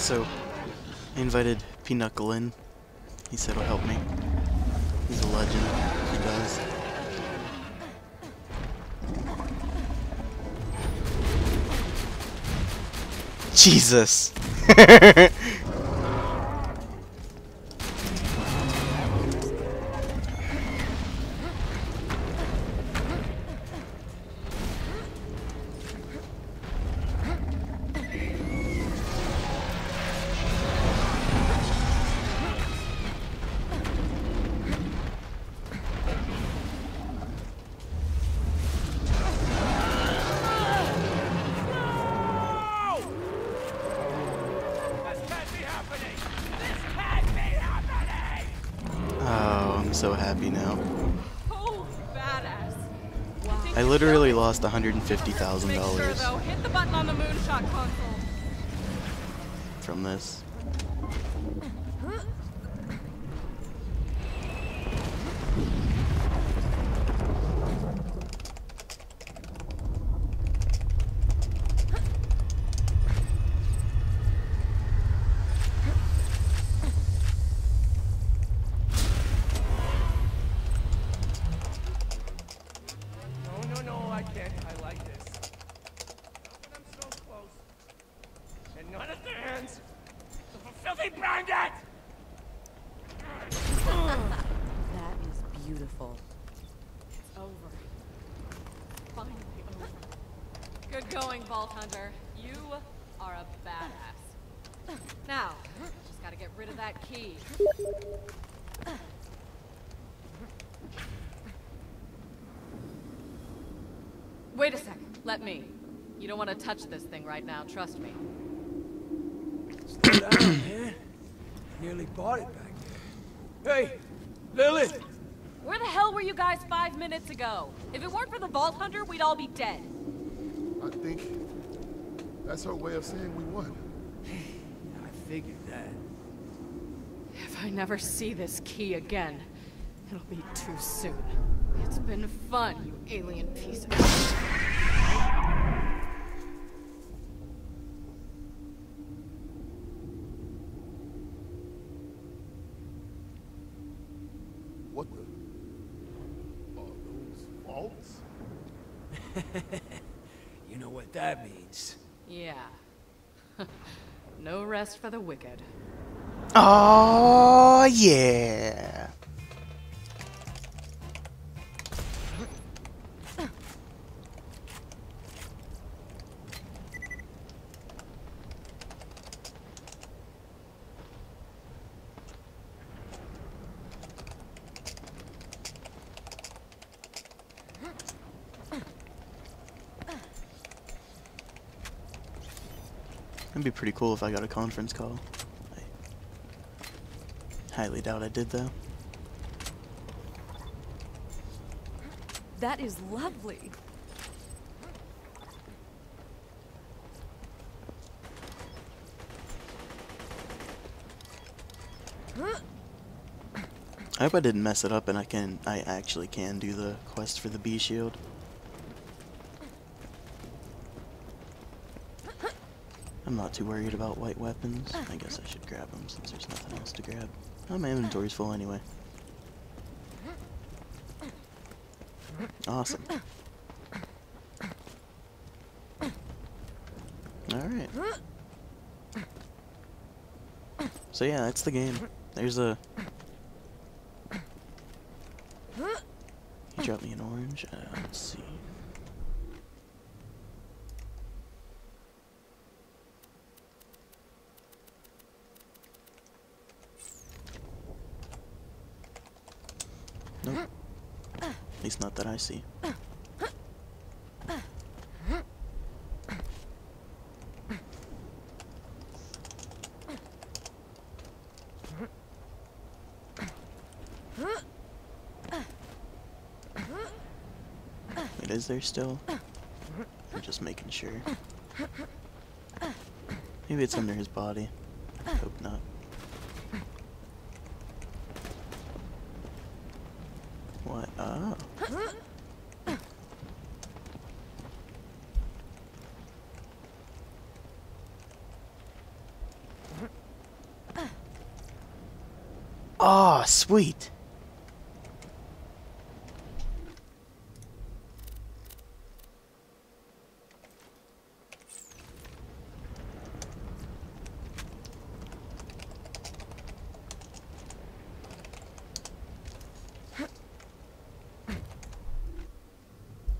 So, I invited Pinochle in. He said he'll help me. He's a legend. He does. Jesus! so happy now. I literally lost $150,000 from hit the button on the moonshot console. from this. No, no, no, I can't. I like this. Not when I'm so close. And not at the hands of a filthy bandit! That is beautiful. It's over. Finally over. Good going, Vault Hunter. You are a badass. Now, just gotta get rid of that key. Wait a sec. Let me. You don't want to touch this thing right now, trust me. Slow down, man. Nearly bought it back there. Hey, Lily! Where the hell were you guys five minutes ago? If it weren't for the Vault Hunter, we'd all be dead. I think that's her way of saying we won. I figured that. If I never see this key again, it'll be too soon. It's been fun, you alien piece of... What the? Are those vaults? You know what that means. Yeah. no rest for the wicked. Oh yeah. Be pretty cool if I got a conference call. I highly doubt I did though. That is lovely. I hope I didn't mess it up and I can I actually can do the quest for the bee shield. I'm not too worried about white weapons. I guess I should grab them since there's nothing else to grab. Oh, my inventory's full anyway. Awesome. Alright. So yeah, that's the game. There's a... He dropped me an orange. Uh, let's see. Nope. At not that I see. Wait, is there still? I'm just making sure. Maybe it's under his body. I hope not. What? Oh. Oh, sweet.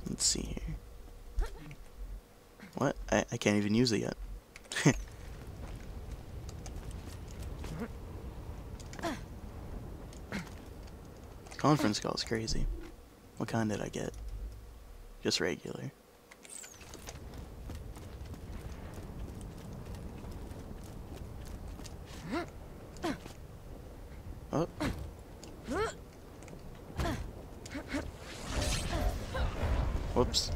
Let's see here. What? I, can't even use it yet. Conference call is crazy. What kind did I get? Just regular. Oh. Whoops.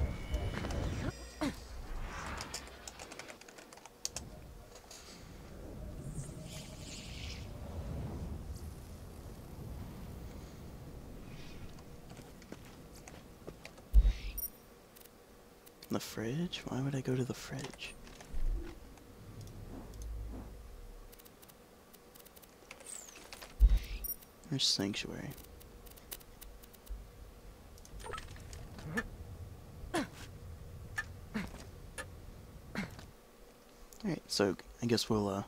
The fridge? Why would I go to the fridge? There's sanctuary. Alright, so I guess we'll uh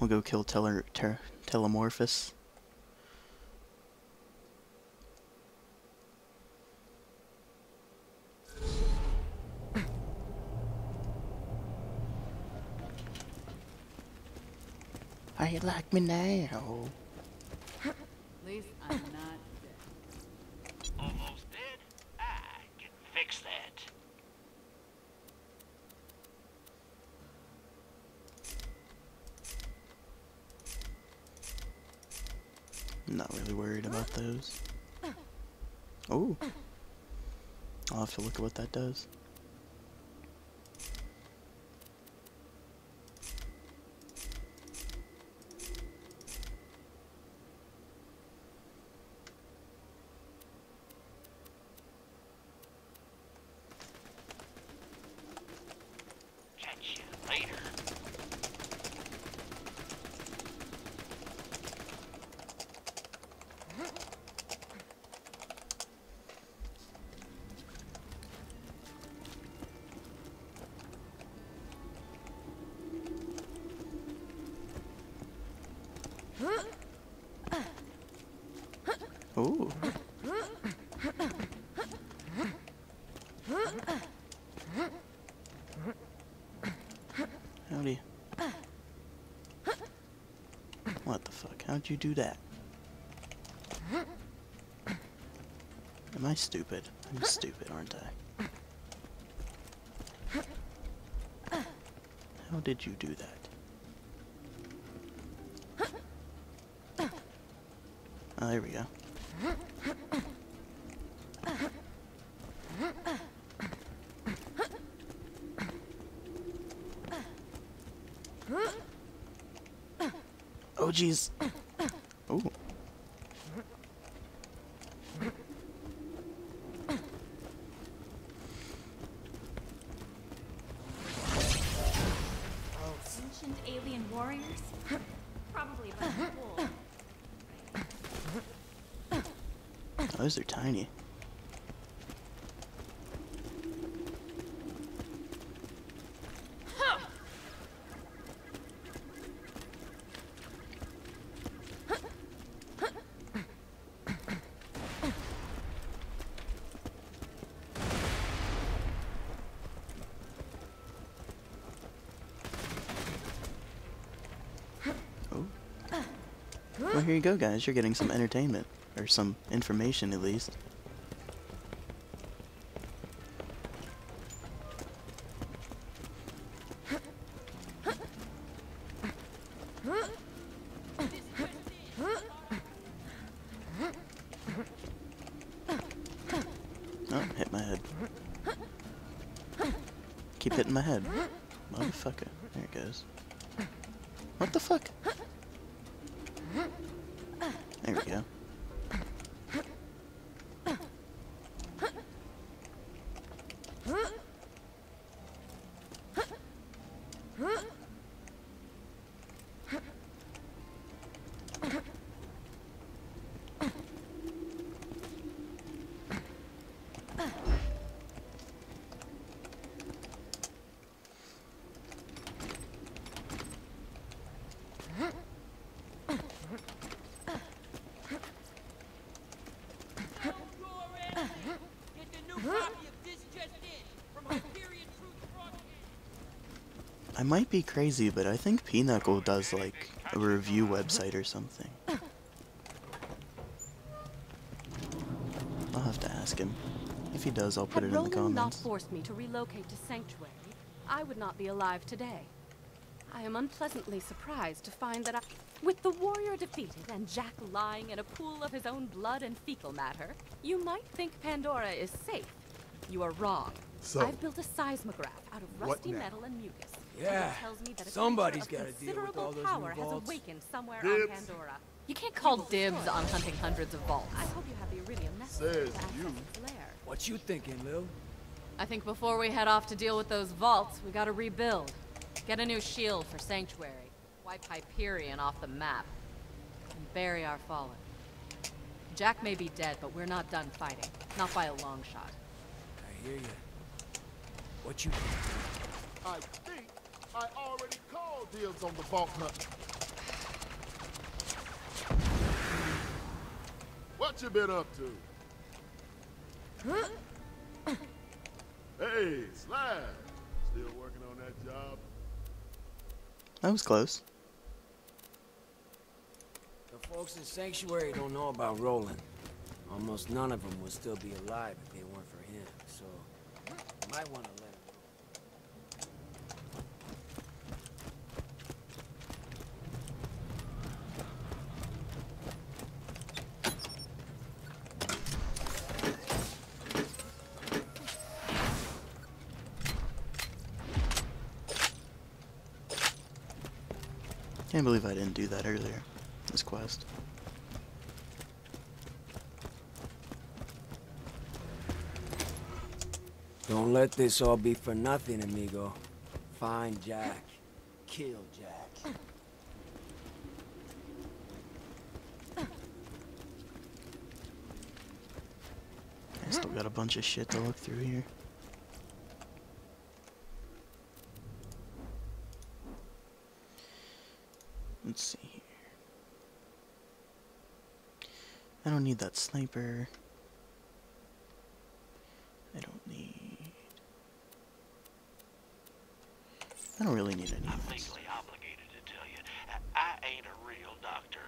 we'll go kill Teler ter. How you like me now? At least I'm not dead. Almost dead? I can fix that. I'm not really worried about those. Oh. I'll have to look at what that does. Ooh. Howdy. What the fuck? How'd you do that? Am I stupid? I'm stupid, aren't I? How did you do that? Oh, there we go. Oh, jeez. Oh. Ancient alien warriors? Probably about cool. Oh, those are tiny. Oh. Well, here you go, guys. You're getting some entertainment. Or some information, at least. Oh, hit my head. Keep hitting my head. Motherfucker. There it goes. What the fuck? There we go. I might be crazy, but I think Pinochle does like a review website or something. I'll have to ask him. If he does, I'll put Had it in the Roland not comments. forced me to relocate to Sanctuary, I would not be alive today. I am unpleasantly surprised to find that I... With the warrior defeated and Jack lying in a pool of his own blood and fecal matter, you might think Pandora is safe. You are wrong. So, I've built a seismograph out of rusty metal and mucus. And Yeah, it tells me that a somebody's creature gotta deal with considerable all those power new has vaults. awakened somewhere Dibs. on Pandora. You can't call dibs on hunting hundreds of vaults. I hope you have the iridium necessary Says you. What you thinking, Lil? I think before we head off to deal with those vaults, we gotta rebuild. Get a new shield for Sanctuary. Wipe Hyperion off the map. And bury our fallen. Jack may be dead, but we're not done fighting. Not by a long shot. I hear you. What you think? I think I already called dibs on the vault hunt. What you been up to? Hey, Slab. Still working on that job? That was close. The folks in Sanctuary don't know about Roland. Almost none of them would still be alive if they weren't for him, so... You might want to let him know. Can't believe I didn't do that earlier. This quest. Don't let this all be for nothing, amigo. Find Jack. Kill Jack. I still got a bunch of shit to look through here. Let's see here. I don't need that sniper. I don't need. I don't really need any I'm legally obligated to tell you, I- I ain't a real doctor.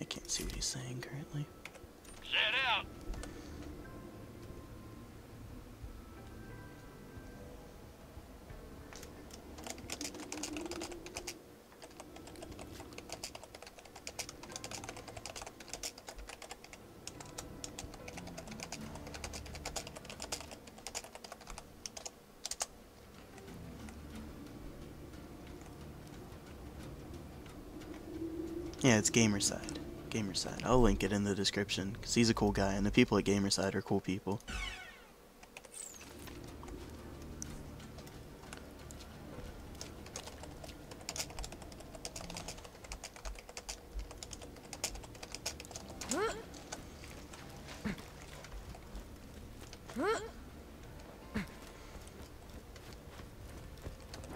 I can't see what he's saying currently. Set out. Yeah, it's Gamercide. Gamercide. I'll link it in the description because he's a cool guy, and the people at Gamercide are cool people.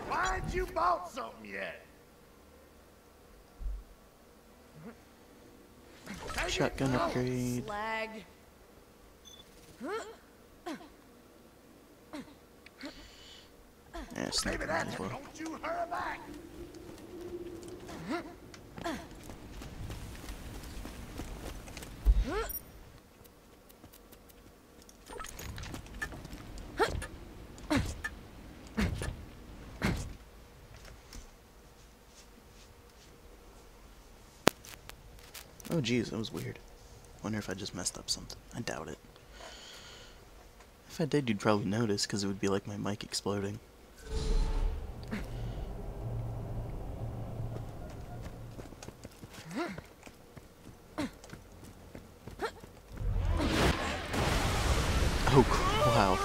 Why ain't you bought something yet? Take it. Shotgun oh, upgrade. Slag. Yeah, sniper Maybe might that's as it. well. Oh geez, that was weird. Wonder if I just messed up something. I doubt it. If I did, you'd probably notice because it would be like my mic exploding. Oh, wow.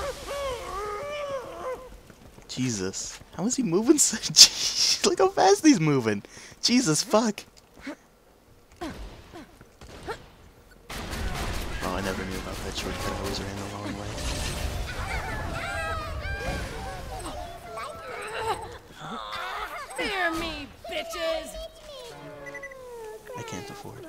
Jesus. How is he moving so... Look how fast he's moving. Jesus, fuck. Oh, I never knew about that shortcut. I always ran the long way. Fear me, bitches! I can't afford.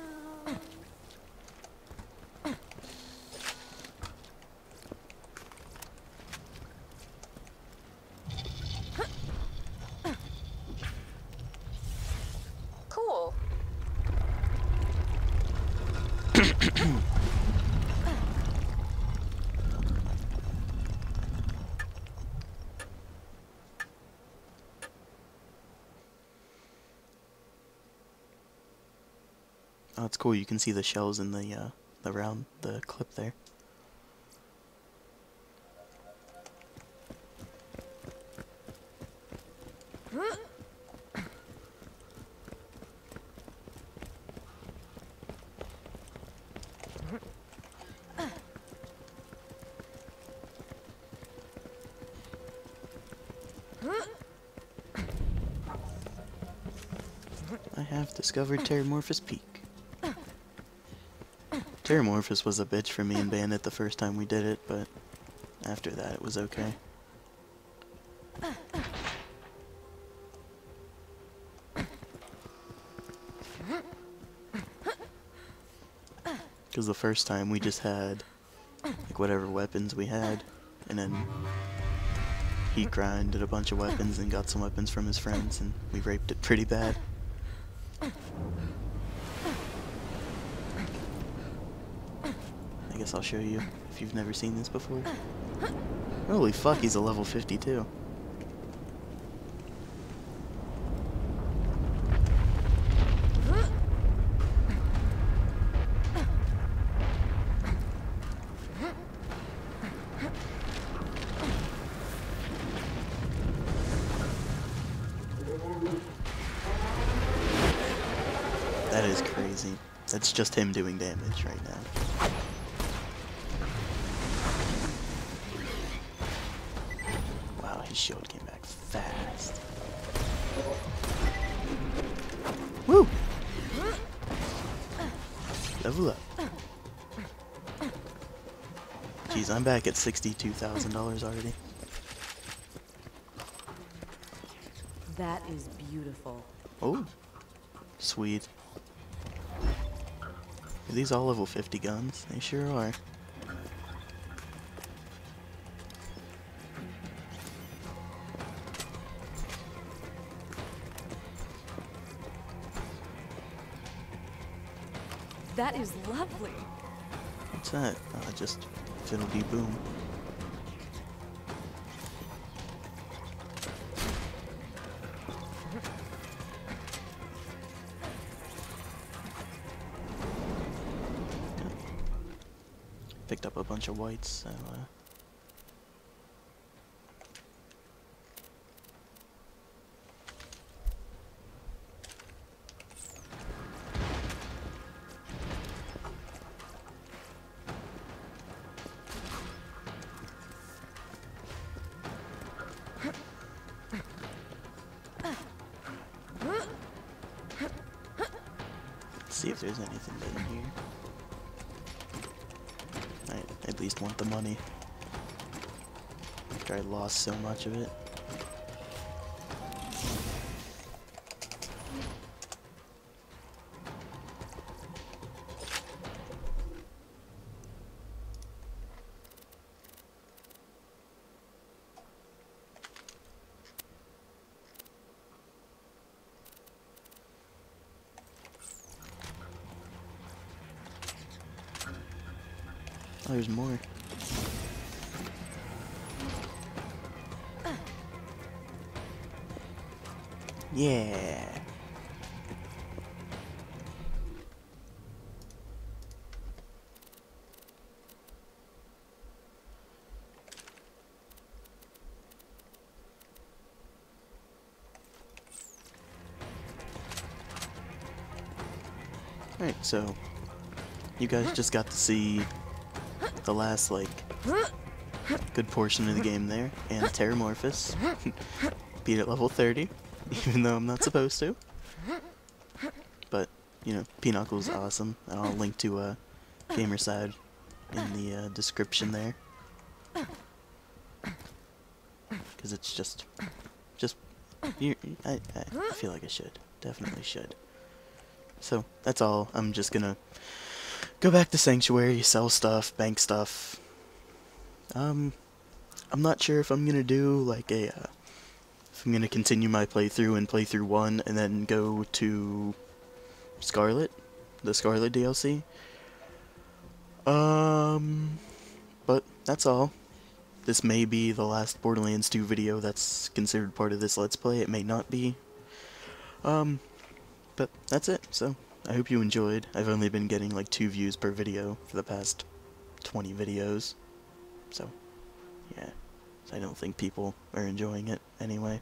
Oh, it's cool. You can see the shells in the uh, the round the clip there. I have discovered Terramorphous Peak. Terramorphous was a bitch for me and Bandit the first time we did it, but after that it was okay. Because the first time we just had like whatever weapons we had, and then he grinded a bunch of weapons and got some weapons from his friends, and we raped it pretty bad. I guess I'll show you if you've never seen this before. Uh, Holy fuck, he's a level 52. That is crazy. That's just him doing damage right now. Wow, his shield came back fast. Woo! Level up. Jeez, I'm back at $62,000 already. That is beautiful. Oh, sweet. Are these all level 50 guns? They sure are. Is lovely. What's that? Uh, just fiddle-dee boom. Picked up a bunch of whites, so uh, so much of it. Oh, there's more. Yeah. Alright, so you guys just got to see the last like good portion of the game there, and Terramorphous beat at level 30, even though I'm not supposed to. But you know, Pinochle's awesome, and I'll link to uh, Gamercide in the uh, description there, because it's just, just you. I, I feel like I should, definitely should. So that's all. I'm just gonna go back to Sanctuary, sell stuff, bank stuff. Um, I'm not sure if I'm gonna do like a, uh, I'm gonna continue my playthrough and play through one and then go to Scarlett, the Scarlett DLC. Um, but that's all. This may be the last Borderlands 2 video that's considered part of this Let's Play. It may not be. Um, but that's it. So, I hope you enjoyed. I've only been getting like two views per video for the past 20 videos. So, yeah. I don't think people are enjoying it anyway.